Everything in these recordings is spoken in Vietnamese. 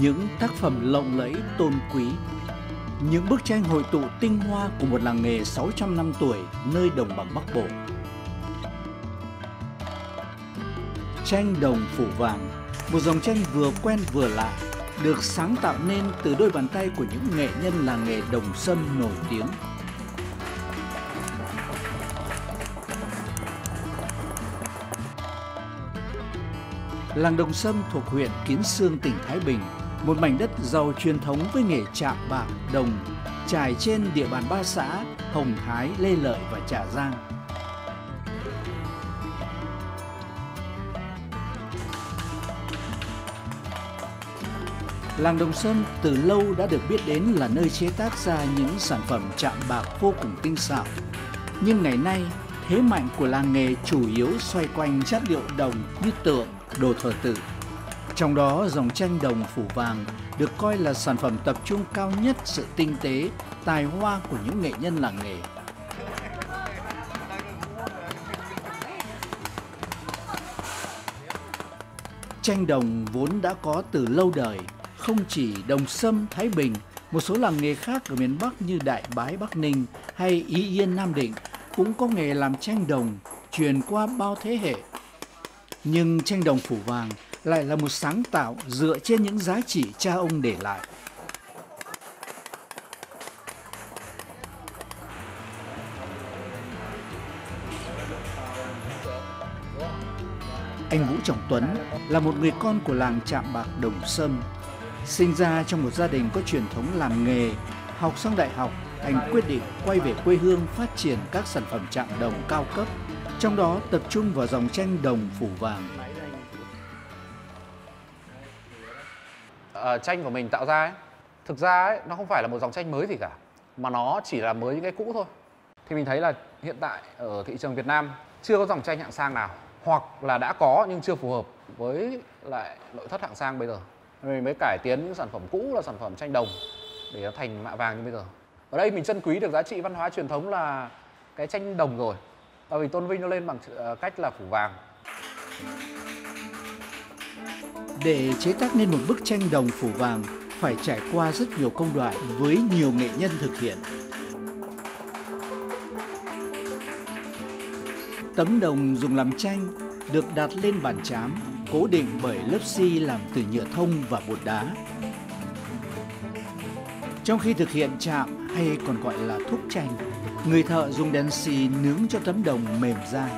những tác phẩm lộng lẫy tôn quý, những bức tranh hội tụ tinh hoa của một làng nghề 600 năm tuổi nơi đồng bằng Bắc Bộ. Tranh đồng phủ vàng, một dòng tranh vừa quen vừa lạ, được sáng tạo nên từ đôi bàn tay của những nghệ nhân làng nghề đồng sâm nổi tiếng. Làng Đồng Sâm thuộc huyện Kiến Sương, tỉnh Thái Bình, một mảnh đất giàu truyền thống với nghề chạm bạc, đồng, trải trên địa bàn ba xã Hồng Thái, Lê Lợi và Trà Giang. Làng Đồng Sơn từ lâu đã được biết đến là nơi chế tác ra những sản phẩm chạm bạc vô cùng tinh xảo. Nhưng ngày nay, thế mạnh của làng nghề chủ yếu xoay quanh chất liệu đồng như tượng, đồ thờ tự. Trong đó, dòng tranh đồng phủ vàng được coi là sản phẩm tập trung cao nhất sự tinh tế, tài hoa của những nghệ nhân làng nghề. Tranh đồng vốn đã có từ lâu đời, không chỉ Đồng Sâm, Thái Bình, một số làng nghề khác ở miền Bắc như Đại Bái, Bắc Ninh hay Ý Yên, Nam Định cũng có nghề làm tranh đồng truyền qua bao thế hệ. Nhưng tranh đồng phủ vàng lại là một sáng tạo dựa trên những giá trị cha ông để lại. Anh Vũ Trọng Tuấn là một người con của làng Trạm Bạc Đồng Sâm. Sinh ra trong một gia đình có truyền thống làm nghề, học xong đại học, anh quyết định quay về quê hương phát triển các sản phẩm chạm đồng cao cấp, trong đó tập trung vào dòng tranh đồng phủ vàng. Uh, tranh của mình tạo ra ấy, thực ra ấy, nó không phải là một dòng tranh mới gì cả mà nó chỉ là mới những cái cũ thôi. Thì mình thấy là hiện tại ở thị trường Việt Nam chưa có dòng tranh hạng sang nào hoặc là đã có nhưng chưa phù hợp với lại nội thất hạng sang bây giờ. Mình mới cải tiến những sản phẩm cũ là sản phẩm tranh đồng để nó thành mạ vàng như bây giờ. Ở đây mình trân quý được giá trị văn hóa truyền thống là cái tranh đồng rồi và vì tôn vinh nó lên bằng ờ, cách là phủ vàng để chế tác nên một bức tranh đồng phủ vàng phải trải qua rất nhiều công đoạn với nhiều nghệ nhân thực hiện. Tấm đồng dùng làm tranh được đặt lên bàn chám, cố định bởi lớp xi làm từ nhựa thông và bột đá. Trong khi thực hiện chạm hay còn gọi là thúc tranh, người thợ dùng đèn xì nướng cho tấm đồng mềm ra.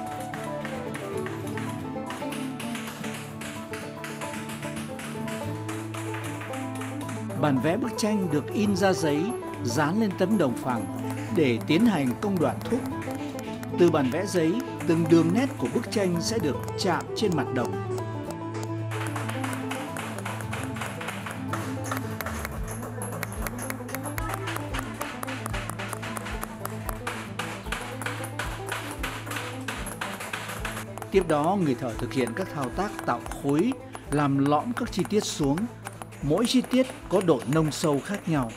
Bản vẽ bức tranh được in ra giấy, dán lên tấm đồng phẳng để tiến hành công đoạn thúc. Từ bản vẽ giấy, từng đường nét của bức tranh sẽ được chạm trên mặt đồng. Tiếp đó, người thợ thực hiện các thao tác tạo khối, làm lõm các chi tiết xuống mỗi chi tiết có độ nông sâu khác nhau.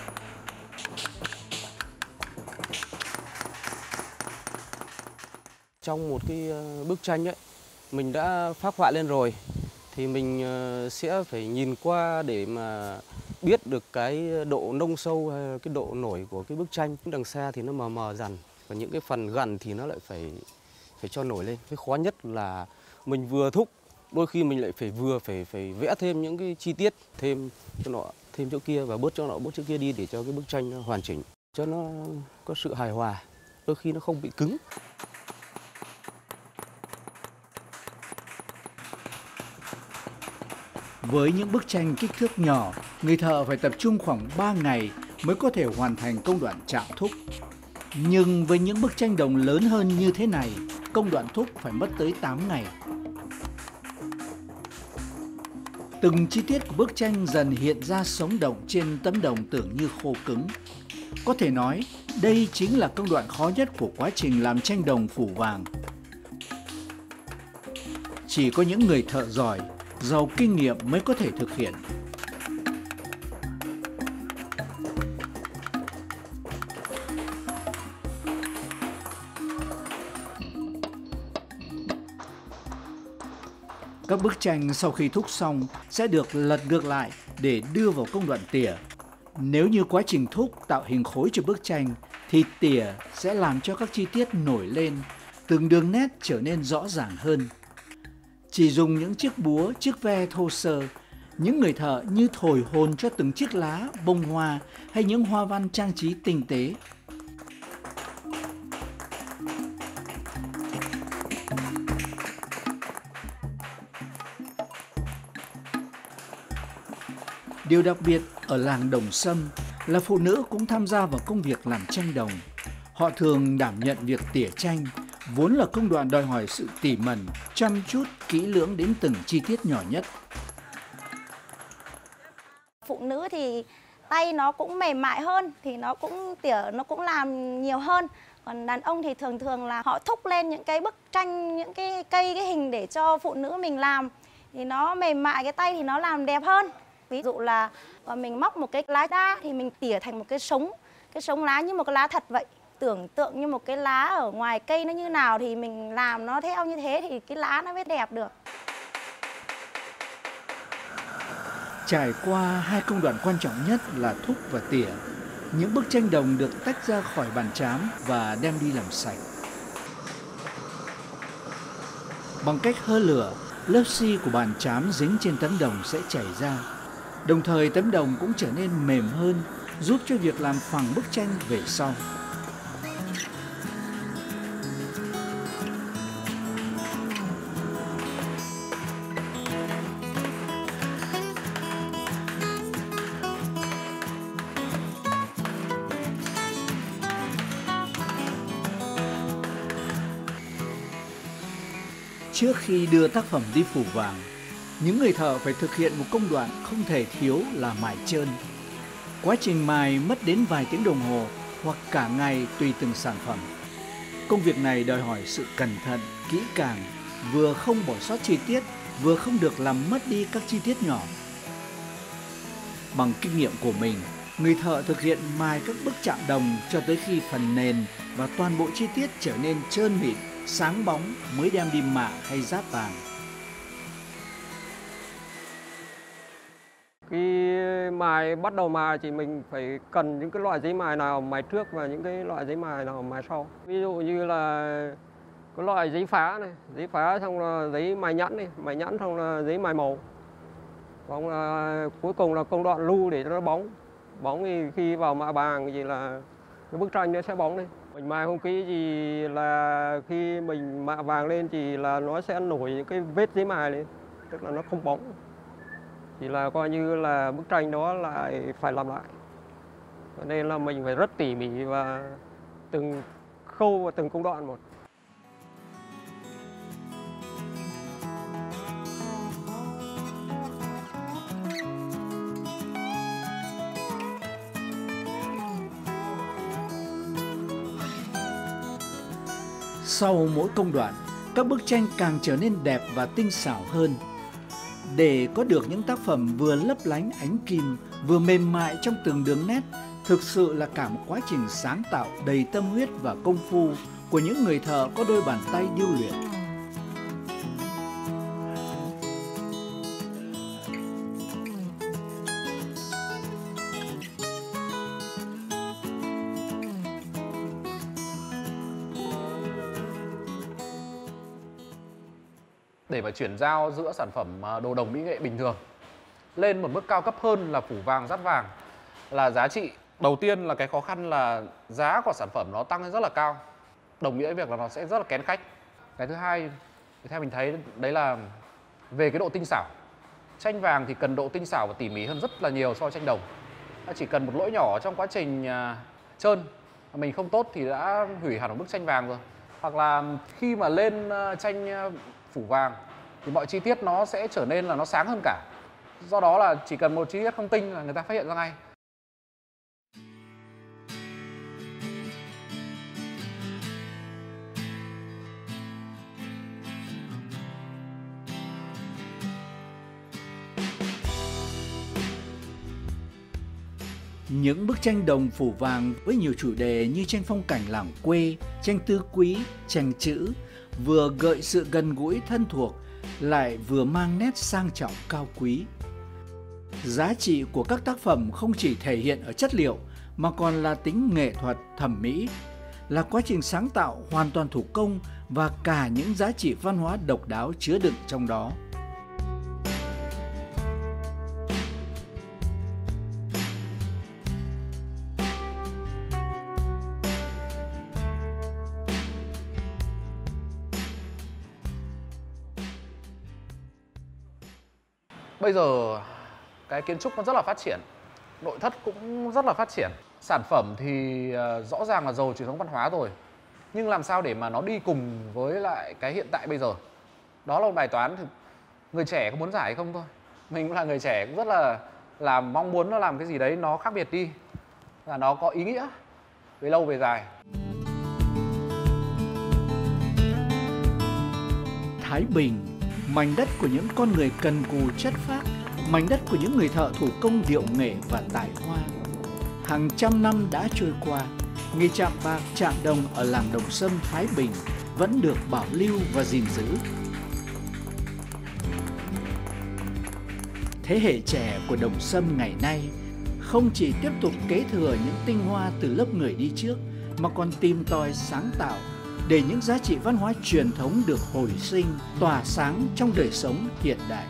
Trong một cái ờ, bức tranh ấy, mình đã phác họa lên rồi thì mình ờ, sẽ phải nhìn qua để mà biết được cái độ nông sâu hay cái độ nổi của cái bức tranh. Đằng xa thì nó mờ mờ dần và những cái phần gần thì nó lại phải phải cho nổi lên. Cái khó nhất là mình vừa thúc đôi khi mình lại phải vừa phải phải vẽ thêm những cái chi tiết thêm cho nó thêm chỗ kia và bớt cho nó bớt chỗ kia đi để cho cái bức tranh nó hoàn chỉnh cho nó có sự hài hòa đôi khi nó không bị cứng Với những bức tranh kích thước nhỏ, người thợ phải tập trung khoảng 3 ngày mới có thể hoàn thành công đoạn chạm thúc. Nhưng với những bức tranh đồng lớn hơn như thế này, công đoạn thúc phải mất tới 8 ngày. Từng chi tiết của bức tranh dần hiện ra sống động trên tấm đồng tưởng như khô cứng. Có thể nói, đây chính là công đoạn khó nhất của quá trình làm tranh đồng phủ vàng. Chỉ có những người thợ giỏi, giàu kinh nghiệm mới có thể thực hiện. Các bức tranh sau khi thúc xong sẽ được lật ngược lại để đưa vào công đoạn tỉa. Nếu như quá trình thúc tạo hình khối cho bức tranh thì tỉa sẽ làm cho các chi tiết nổi lên, từng đường nét trở nên rõ ràng hơn. Chỉ dùng những chiếc búa, chiếc ve thô sơ, những người thợ như thổi hồn cho từng chiếc lá, bông hoa hay những hoa văn trang trí tinh tế. Điều đặc biệt ở làng Đồng Sâm là phụ nữ cũng tham gia vào công việc làm tranh đồng. Họ thường đảm nhận việc tỉa tranh, vốn là công đoạn đòi hỏi sự tỉ mẩn, chăm chút, kỹ lưỡng đến từng chi tiết nhỏ nhất. Phụ nữ thì tay nó cũng mềm mại hơn thì nó cũng tỉa nó cũng làm nhiều hơn còn đàn ông thì thường thường là họ thúc lên những cái bức tranh những cái cây cái hình để cho phụ nữ mình làm thì nó mềm mại cái tay thì nó làm đẹp hơn ví dụ là ờ, mình móc một cái lá đa thì mình tỉa thành một cái sống cái sống lá như một cái lá thật vậy tưởng tượng như một cái lá ở ngoài cây nó như nào thì mình làm nó theo như thế thì cái lá nó mới đẹp được Trải qua hai công đoạn quan trọng nhất là thúc và tỉa, những bức tranh đồng được tách ra khỏi bàn chám và đem đi làm sạch. Bằng cách hơ lửa, lớp xi của bàn chám dính trên tấm đồng sẽ chảy ra. Đồng thời tấm đồng cũng trở nên mềm hơn, giúp cho việc làm phẳng bức tranh về sau. Trước khi đưa tác phẩm đi phủ vàng, những người thợ phải thực hiện một công đoạn không thể thiếu là mài trơn. Quá trình mài mất đến vài tiếng đồng hồ hoặc cả ngày tùy từng sản phẩm. Công việc này đòi hỏi sự cẩn thận, kỹ càng, vừa không bỏ sót chi tiết, vừa không được làm mất đi các chi tiết nhỏ. Bằng kinh nghiệm của mình, người thợ thực hiện mài các bức chạm đồng cho tới khi phần nền và toàn bộ chi tiết trở nên trơn mịn, sáng bóng mới đem đi mạ hay giáp vàng. Khi mài bắt đầu mài thì mình phải cần những cái loại giấy mài nào mài trước và những cái loại giấy mài nào mài sau. Ví dụ như là có loại giấy phá này, giấy phá xong là giấy mài nhẵn này, mài nhẵn xong là giấy mài màu. Còn là cuối cùng là công đoạn lưu để cho nó bóng. Bóng thì khi vào mạ vàng thì là cái bức tranh nó sẽ bóng lên. Mình mài không kỹ thì là khi mình mạ vàng lên thì là nó sẽ nổi những cái vết giấy mài lên, tức là nó không bóng thì là coi như là bức tranh đó lại phải làm lại cho nên là mình phải rất tỉ mỉ và từng khâu và từng công đoạn một Sau mỗi công đoạn, các bức tranh càng trở nên đẹp và tinh xảo hơn. Để có được những tác phẩm vừa lấp lánh ánh kim, vừa mềm mại trong từng đường nét, thực sự là cả một quá trình sáng tạo đầy tâm huyết và công phu của những người thợ có đôi bàn tay điêu luyện. Để mà chuyển giao giữa sản phẩm à, đồ đồng mỹ nghệ bình thường lên một mức cao cấp hơn là phủ vàng dát vàng. Là giá trị đầu tiên là cái khó khăn là giá của sản phẩm nó tăng lên rất là cao. Đồng nghĩa với việc là nó sẽ rất là kén khách. Cái thứ hai, theo mình thấy, đấy là về cái độ tinh xảo. Tranh vàng thì cần độ tinh xảo và tỉ mỉ hơn rất là nhiều so với tranh đồng. Chỉ cần một lỗi nhỏ trong quá trình à, trơn. Mình không tốt thì đã hủy hẳn một bức tranh vàng rồi. Hoặc là khi mà lên à, tranh phủ vàng thì mọi chi tiết nó sẽ trở nên là nó sáng hơn cả. Do đó là chỉ cần một chi tiết không tinh là người ta phát hiện ra ngay. Những bức tranh đồng phủ vàng với nhiều chủ đề như tranh phong cảnh làng quê, tranh tư quý, tranh chữ, vừa gợi sự gần gũi thân thuộc, lại vừa mang nét sang trọng cao quý. Giá trị của các tác phẩm không chỉ thể hiện ở chất liệu mà còn là tính nghệ thuật, thẩm mỹ, là quá trình sáng tạo hoàn toàn thủ công và cả những giá trị văn hóa độc đáo chứa đựng trong đó. Bây giờ cái kiến trúc nó rất là phát triển, nội thất cũng rất là phát triển. Sản phẩm thì ờ, rõ ràng là giàu truyền thống văn hóa rồi. Nhưng làm sao để mà nó đi cùng với lại cái hiện tại bây giờ? Đó là một bài toán thì người trẻ có muốn giải hay không thôi. Mình cũng là người trẻ cũng rất là làm mong muốn nó làm cái gì đấy nó khác biệt đi và nó có ý nghĩa về lâu về dài. Thái Bình, mảnh đất của những con người cần cù chất phác, mảnh đất của những người thợ thủ công điệu nghệ và tài hoa. Hàng trăm năm đã trôi qua, nghề chạm bạc chạm đồng ở làng Đồng Sâm Thái Bình vẫn được bảo lưu và gìn giữ. Thế hệ trẻ của Đồng Sâm ngày nay không chỉ tiếp tục kế thừa những tinh hoa từ lớp người đi trước mà còn tìm tòi sáng tạo để những giá trị văn hóa truyền thống được hồi sinh, tỏa sáng trong đời sống hiện đại.